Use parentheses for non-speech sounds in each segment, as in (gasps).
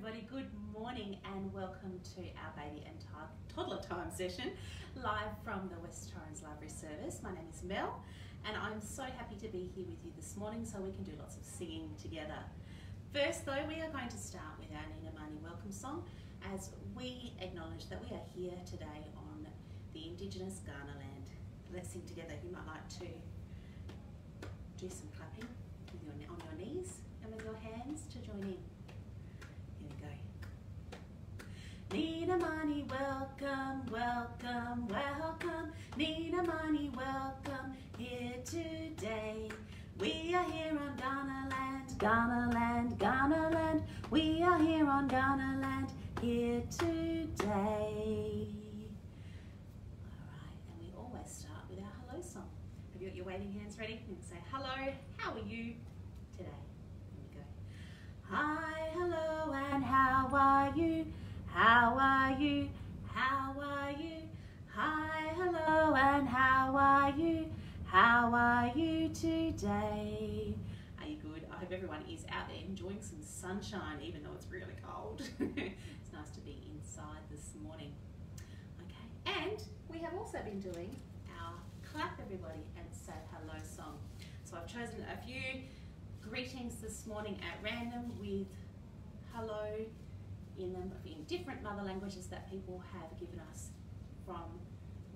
everybody. Good morning and welcome to our baby and toddler time session live from the West Torrens Library Service. My name is Mel and I'm so happy to be here with you this morning so we can do lots of singing together. First though, we are going to start with our Nina Marni welcome song as we acknowledge that we are here today on the Indigenous Kaurna land. Let's sing together. You might like to do some clapping your, on your knees and with your hands to join in. Nina Marni, welcome, welcome, welcome. Nina Marni, welcome here today. We are here on Kaurna land, Kaurna land, Kaurna land. We are here on Kaurna land here today. Alright, and we always start with our hello song. Have you got your waving hands ready? And say hello, how are you today? Here we go. Hi, hello, and how are you? How are you? How are you? Hi, hello, and how are you? How are you today? Are you good? I hope everyone is out there enjoying some sunshine, even though it's really cold. (laughs) it's nice to be inside this morning. Okay, and we have also been doing our clap everybody and say hello song. So I've chosen a few greetings this morning at random with hello, in them in different mother languages that people have given us from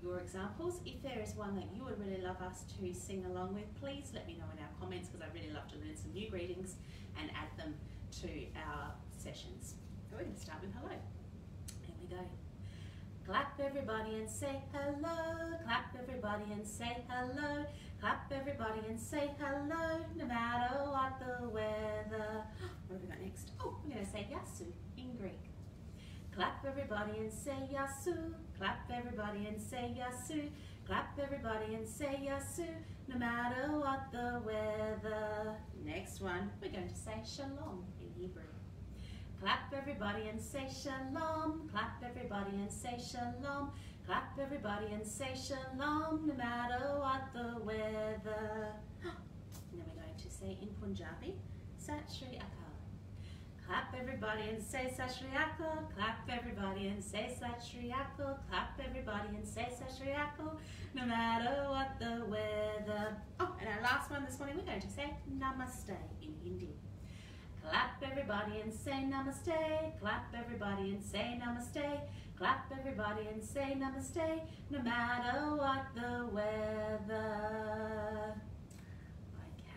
your examples. If there is one that you would really love us to sing along with, please let me know in our comments because I'd really love to learn some new greetings and add them to our sessions. We're going to start with hello. Here we go. Clap everybody and say hello. Clap everybody and say hello. Clap everybody and say hello, no matter what the weather. (gasps) What have we got next? Oh, we're going to say yasu Greek. Clap everybody and say yasu. Clap everybody and say yasu. Clap everybody and say yasu, no matter what the weather. Next one, we're going to say shalom in Hebrew. Clap everybody and say shalom. Clap everybody and say shalom. Clap everybody and say shalom, no matter what the weather. And (gasps) then we're going to say in Punjabi, Sat Shri Akal. Clap everybody and say Sat Clap everybody and say Sat Clap everybody and say Sat No matter what the weather. Oh, and our last one this morning, we're going to say Namaste in Hindi. Clap everybody and say Namaste. Clap everybody and say Namaste. Clap everybody and say Namaste. No matter what the weather.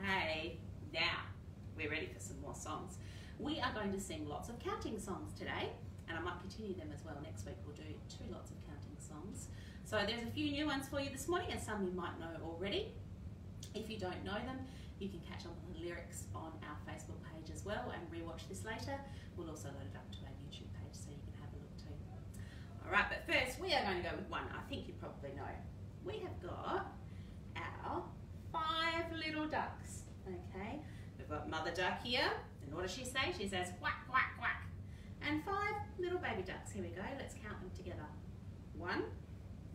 Okay, now we're ready for some more songs. We are going to sing lots of counting songs today, and I might continue them as well. Next week we'll do two lots of counting songs. So there's a few new ones for you this morning, and some you might know already. If you don't know them, you can catch up on the lyrics on our Facebook page as well and rewatch this later. We'll also load it up to our YouTube page so you can have a look too. All right, but first we are going to go with one I think you probably know. We have got our five little ducks, okay? We've got mother duck here, and what does she say? She says quack, quack, quack. And five little baby ducks. Here we go. Let's count them together. One.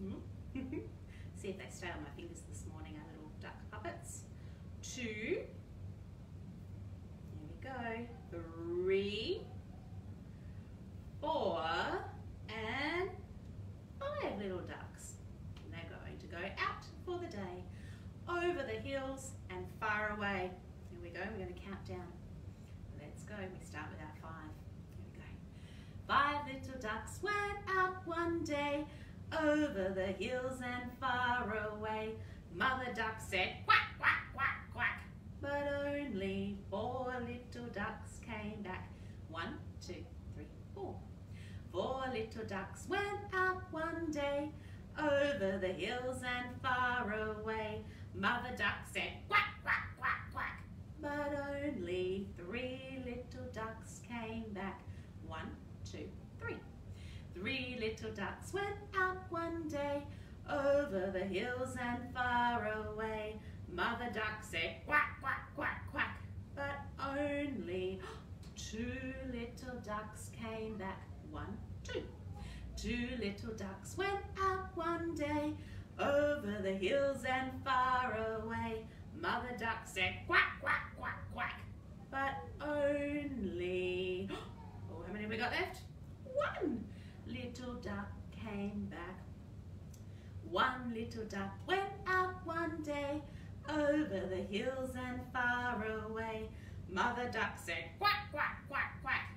Mm-hmm. (laughs) See if they stay on my fingers this morning, our little duck puppets. Two. Here we go. Three. Four. And five little ducks. And they're going to go out for the day. Over the hills and far away. Here we go. We're going to count down go. We start with our five. Here we go. Five little ducks went out one day over the hills and far away. Mother duck said quack, quack, quack, quack. But only four little ducks came back. One, two, three, four. Four little ducks went out one day over the hills and far away. Mother duck said quack, quack, quack, quack but only three little ducks came back. One, two, three. Three little ducks went out one day over the hills and far away. Mother duck said quack, quack, quack, quack, but only two little ducks came back. One, two. Two little ducks went out one day over the hills and far away. Mother duck said quack, quack, quack, quack. But only, oh, how many we got left? One little duck came back. One little duck went out one day over the hills and far away. Mother duck said quack, quack, quack, quack.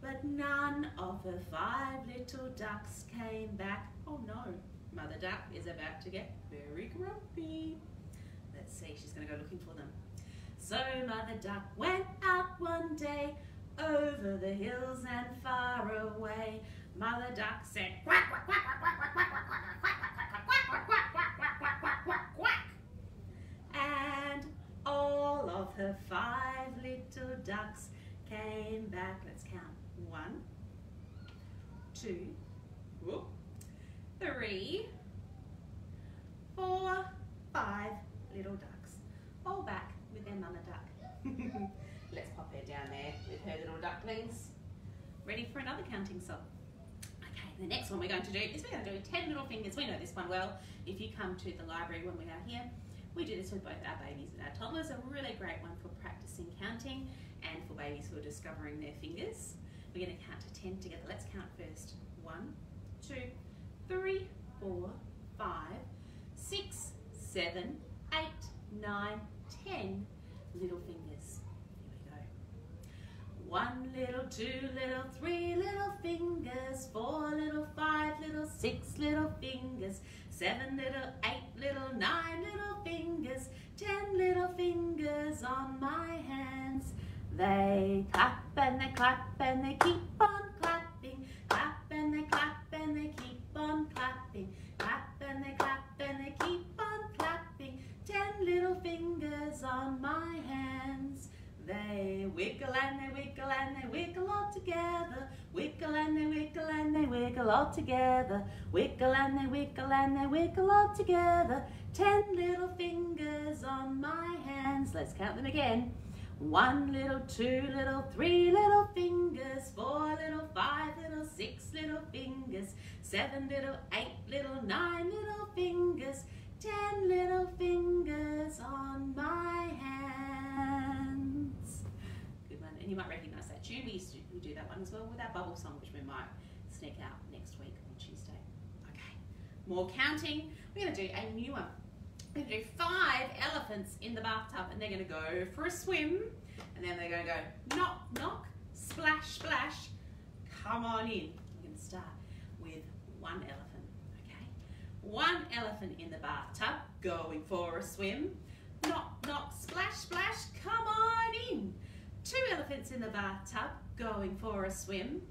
But none of her five little ducks came back. Oh no, Mother duck is about to get very grumpy. Let's see, she's going to go looking for them. So Mother duck went out one day over the hills and far away. Mother duck said quack, quack, quack, quack, quack, quack, quack, quack, quack, quack, quack, quack, quack, quack, quack, quack, quack. And her five little ducks came back. Let's count. One, two, whoop, three, four, five little ducks. All back with their mama duck. (laughs) Let's pop her down there with her little ducklings. Ready for another counting song. Okay, the next one we're going to do is we're going to do 10 little fingers. We know this one well. If you come to the library when we are here, we do this with both our babies and our toddlers. A really great one for practicing counting and for babies who are discovering their fingers. We're going to count to 10 together. Let's count first. One, two, three, four, five, six, seven, eight, nine, ten little fingers. Here we go. One little, two little, three little fingers, four little, five little, six little fingers, seven little, eight little, nine little fingers, ten little fingers on my hands. They clap and they clap and they keep on clapping, clap and they clap and they keep on clapping, clap and they clap and they keep on clapping. Ten little fingers on my hands. They wiggle and they wiggle and they wiggle all together. Wiggle and they wiggle and they wiggle all together. Wiggle and they wiggle and they wiggle all together. Ten little fingers on my hands. Let's count them again. One little, two little, three little fingers, four little, five little, six little fingers, seven little, eight little, nine little fingers, ten little fingers on my hands. And you might recognise that tune. We used to do that one as well with our bubble song, which we might sneak out next week on Tuesday. Okay, more counting. We're going to do a new one. We're going to do five elephants in the bathtub and they're going to go for a swim and then they're going to go knock, knock, splash, splash, come on in. We're going to start with one elephant, okay? One elephant in the bathtub going for a swim. Knock, knock, splash, splash, come on in. Two elephants in the bathtub going for a swim.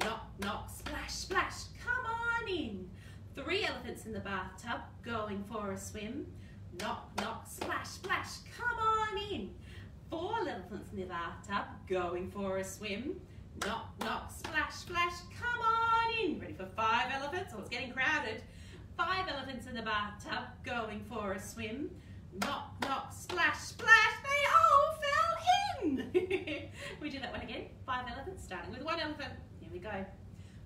Knock, knock, splash, splash, come on in. Three elephants in the bathtub going for a swim. Knock, knock, splash, splash, come on in. Four elephants in the bathtub going for a swim. Knock, knock, splash, splash, come on in. Ready for five elephants? Oh, it's getting crowded. Five elephants in the bathtub going for a swim. Knock, knock, splash, splash, they all fell in. we do that one again. Five elephants, starting with one elephant. Here we go.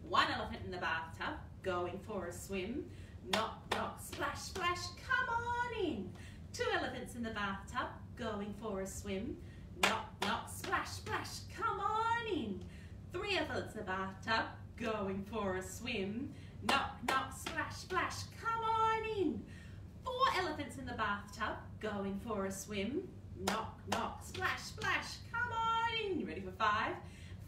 One elephant in the bathtub going for a swim. Knock, knock, splash, splash, come on in. Two elephants in the bathtub going for a swim. Knock, knock, splash, splash, come on in. Three elephants in the bathtub going for a swim. Knock, knock, splash, splash, come on in. Four elephants in the bathtub going for a swim. Knock, knock, splash, splash, come on in. You ready for five?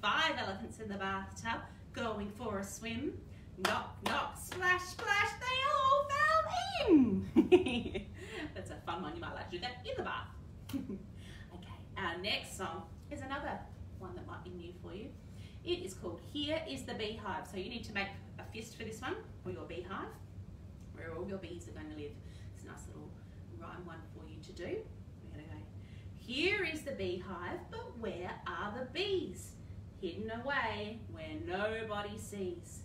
Five elephants in the bathtub going for a swim. Knock, knock, splash, splash, they all fell in. (laughs) That's a fun one, you might like to do that in the bath. (laughs) okay, our next song is another one that might be new for you. It is called Here is the Beehive. So you need to make a fist for this one, for your beehive, where all your bees are going to live. It's a nice little rhyme one for you to do. We're going to go, here is the beehive, but where are the bees? Hidden away where nobody sees.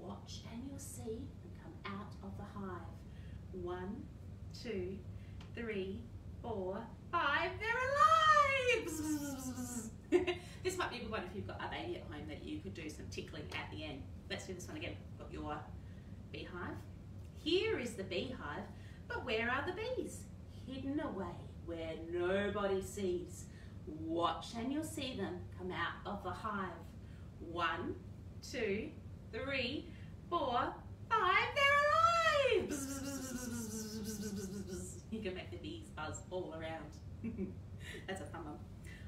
Watch and you'll see them come out of the hive. One, two, three, four, five. They're alive! (laughs) this might be a good one if you've got a baby at home that you could do some tickling at the end. Let's do this one again. Got your beehive. Here is the beehive, but where are the bees? Hidden away where nobody sees. Watch and you'll see them come out of the hive. One, two, three, four, five. They're alive! You can make the bees buzz all around. That's a fun one.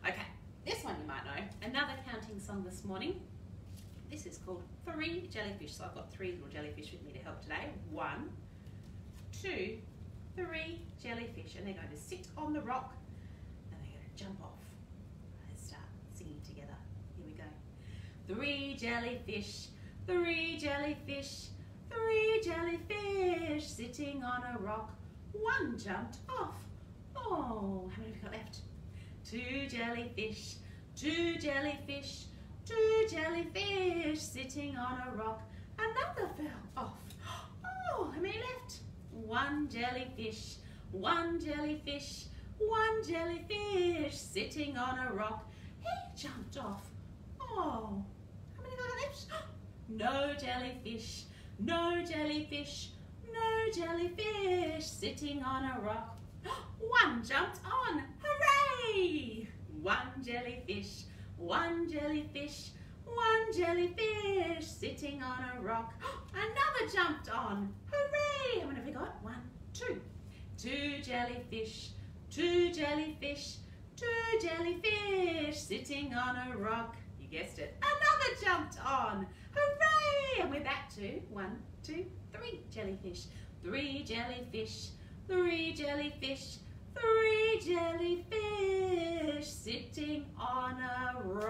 Okay, this one you might know. Another counting song this morning. This is called Three Jellyfish. So I've got three little jellyfish with me to help today. One, two, three jellyfish. And they're going to sit on the rock and they're going to jump off. Let's start singing together. Here we go. Three jellyfish, three jellyfish, three jellyfish sitting on a rock. One jumped off. Oh, how many have we got left? Two jellyfish, two jellyfish, two jellyfish sitting on a rock. Another fell off. Oh, how many left? One jellyfish, one jellyfish, one jellyfish sitting on a rock. He jumped off. Oh, how many left? (gasps) No jellyfish, no jellyfish, no jellyfish sitting on a rock. (gasps) One jumped on. Hooray! One jellyfish, one jellyfish, one jellyfish sitting on a rock. (gasps) Another jumped on. Hooray! How many have we got? One, two. Two jellyfish, two jellyfish, two jellyfish sitting on a rock. Guessed it. Another jumped on. Hooray! And we're back to one, two, three jellyfish. Three jellyfish, three jellyfish, three jellyfish sitting on a rock.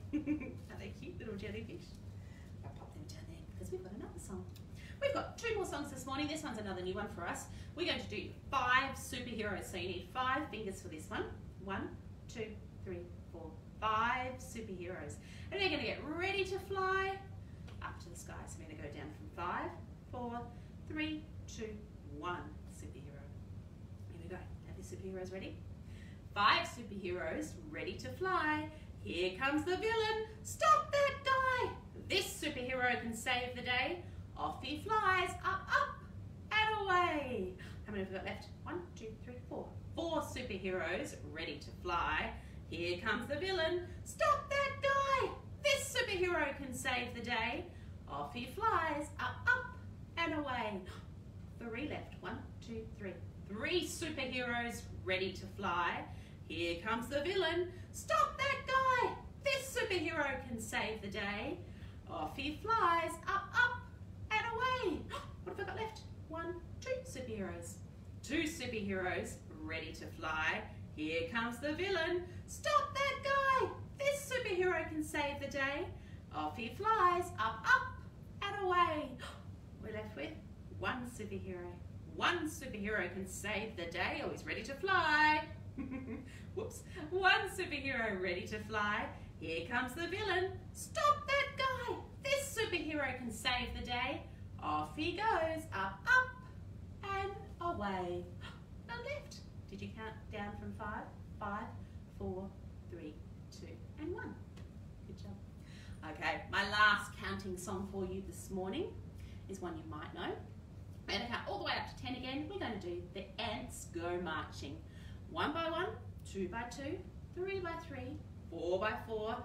(laughs) Are they cute little jellyfish? I'll pop them down there because we've got another song. We've got two more songs this morning. This one's another new one for us. We're going to do five superheroes. So you need five fingers for this one. One, two, three, five superheroes. And they're going to get ready to fly up to the sky. So we're going to go down from five, four, three, two, one superhero. Here we go. Have your superheroes ready? Five superheroes ready to fly. Here comes the villain. Stop that guy. This superhero can save the day. Off he flies, up, up, and away. How many have we got left? One, two, three, four. Four superheroes ready to fly. Here comes the villain. Stop that guy. This superhero can save the day. Off he flies, up, up, and away. (gasps) Three left. One, two, three. Three superheroes ready to fly. Here comes the villain. Stop that guy. This superhero can save the day. Off he flies, up, up, and away. (gasps) What have I got left? One, two superheroes. Two superheroes ready to fly. Here comes the villain. Stop that guy. This superhero can save the day. Off he flies, up, up, and away. (gasps) We're left with one superhero. One superhero can save the day. Oh, he's ready to fly. (laughs) Whoops. One superhero ready to fly. Here comes the villain. Stop that guy. This superhero can save the day. Off he goes, up, up, and away. (gasps) Now left. Did you count down from five? Five, four, three, two, and one. Good job. Okay, my last counting song for you this morning is one you might know. To count all the way up to 10 again. We're going to do the ants go marching. One by one, two by two, three by three, four by four,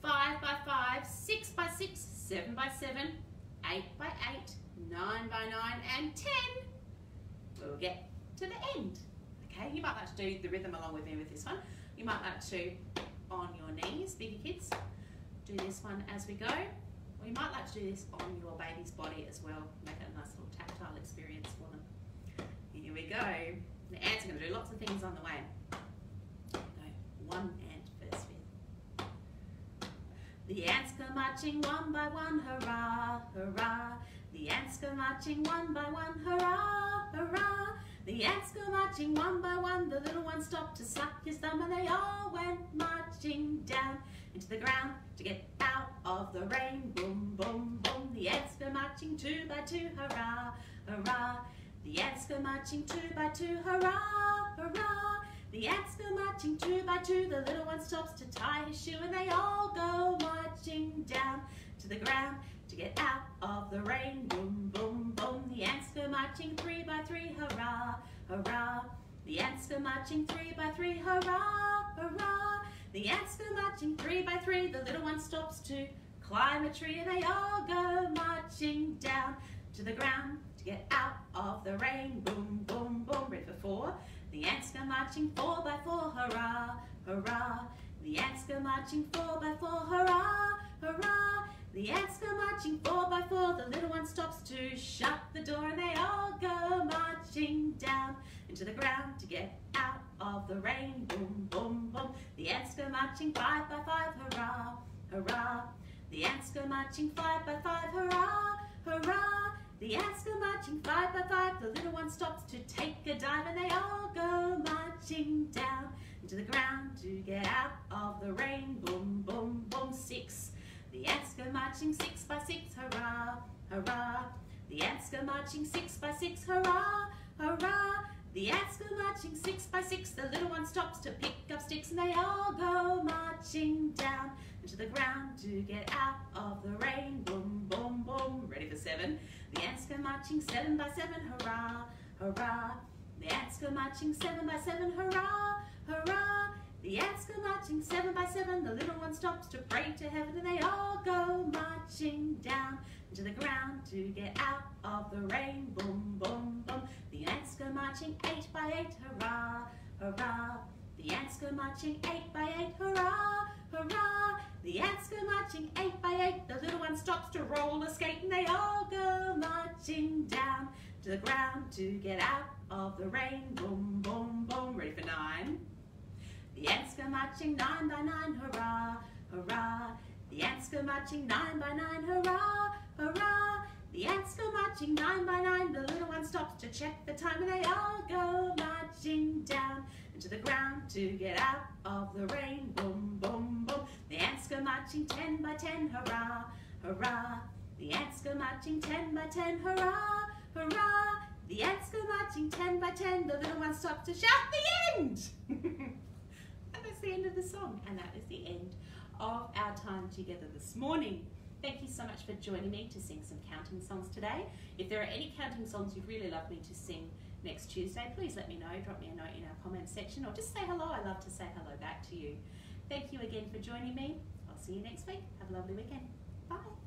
five by five, six by six, seven by seven, eight by eight, nine by nine, and 10. We'll get to the end. Okay, you might like to do the rhythm along with me with this one. You might like to, on your knees, bigger kids, do this one as we go. Or you might like to do this on your baby's body as well. Make it a nice little tactile experience for them. Here we go. The ants are going to do lots of things on the way. Go one ant first with. The ants go marching one by one, hurrah, hurrah. The ants go marching one by one, hurrah, hurrah. The ants go marching one by one, the little one stopped to suck his thumb and they all went marching down into the ground to get out of the rain. Boom, boom, boom. The ants go marching two by two, hurrah, hurrah. The ants go marching two by two, hurrah, hurrah. The ants go marching two by two, the little one stops to tie his shoe and they all go marching down to the ground to get out of the rain. Boom, boom, boom. The ants go marching three by three, hurrah, hurrah. The ants go marching three by three, hurrah, hurrah. The ants go marching three by three. The little one stops to climb a tree and they all go marching down to the ground to get out of the rain. Boom, boom, boom. Ready for four. The ants go marching four by four. Hurrah, hurrah. The ants go marching four by four. Hurrah, hurrah. The ants go marching four by four. The little one stops to shut the door and they all go marching down into the ground to get out of the rain. Boom, boom, boom. The ants go marching five by five. Hurrah, hurrah. The ants go marching five by five. Hurrah, hurrah. The ants go marching five by five. The little one stops to take a dive and they all go marching down into the ground to get out of the rain. Boom, boom, boom. Six. The ants go marching six by six, hurrah, hurrah. The ants go marching six by six, hurrah, hurrah. The ants go marching six by six. The little one stops to pick up sticks and they all go marching down into the ground to get out of the rain. Boom, boom, boom. Ready for seven? The ants go marching seven by seven, hurrah, hurrah. The ants go marching seven by seven, hurrah, hurrah. The ants go marching seven by seven. The little one stops to pray to heaven, and they all go marching down to the ground to get out of the rain. Boom, boom, boom. The ants go marching eight by eight. Hurrah, hurrah. The ants go marching eight by eight. Hurrah, hurrah. The ants go marching eight by eight. The little one stops to roller skate, and they all go marching down to the ground to get out of the rain. Boom, boom, boom. Ready for nine? The ants go marching nine by nine, hurrah, hurrah. The ants go marching nine by nine, hurrah, hurrah. The ants go marching nine by nine. The little one stops to check the time, and they all go marching down into the ground to get out of the rain. Boom, boom, boom. The ants go marching ten by ten, hurrah, hurrah. The ants go marching ten by ten, hurrah, hurrah. The ants go marching ten by ten. The little one stops to shout the end. (laughs) End of the song, and that is the end of our time together this morning. Thank you so much for joining me to sing some counting songs today. If there are any counting songs you'd really love me to sing next Tuesday, please let me know. Drop me a note in our comments section or just say hello. I love to say hello back to you. Thank you again for joining me. I'll see you next week. Have a lovely weekend. Bye.